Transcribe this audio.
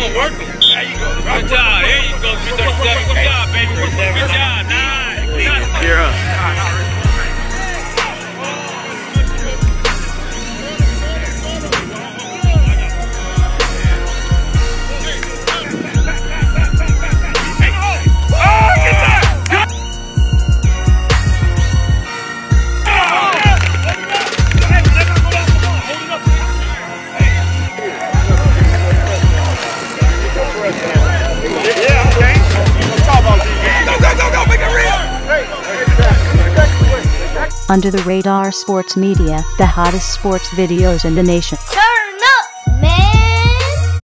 Good job. There you go. 337. Good Under the Radar Sports Media, the hottest sports videos in the nation.